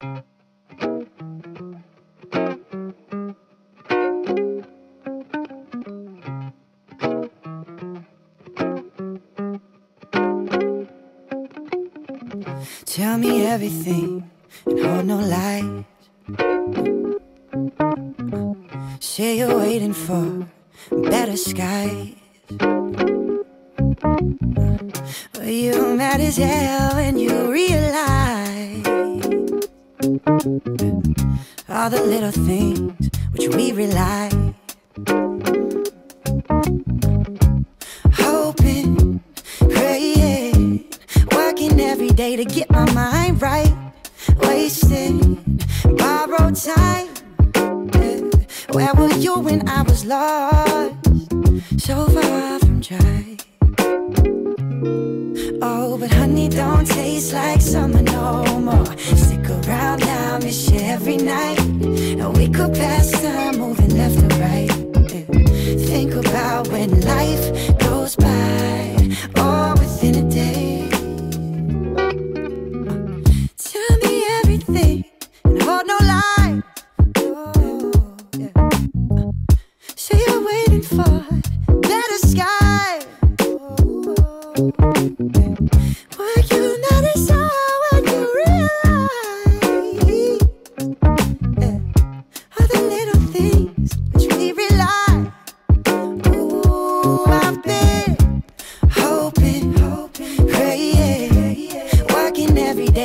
Tell me everything and hold no lies. Say you're waiting for better skies. But you mad as hell when you realize all the little things which we rely. Hoping, praying, working every day to get my mind right. Wasting borrowed time. Where were you when I was lost? So far from dry. Oh, but honey don't taste like summer no now, you every night. And we could pass time moving left or right. Think about when life goes by, all within a day. Tell me everything and hold no lie. Oh. Say you're waiting for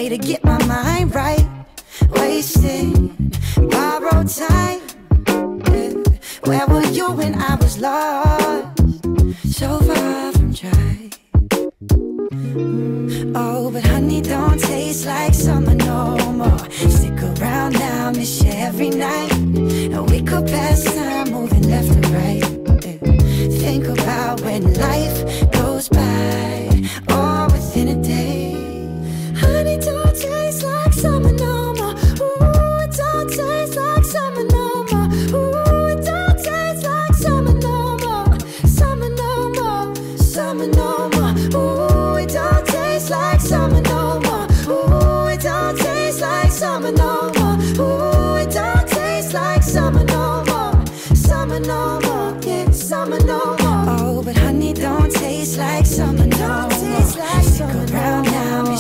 day to get my mind right, wasting borrowed time. Where were you when I was lost? So far from dry. Mm, oh, but honey don't taste like summer no more. Stick around now, miss you every night. We could pass time moving left and right. Think about when life goes by, summer no more. Ooh, it don't taste like summer no more. Summer no more. Yeah, summer no more. Oh, but honey don't taste like summer no more. Stick around now,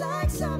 like so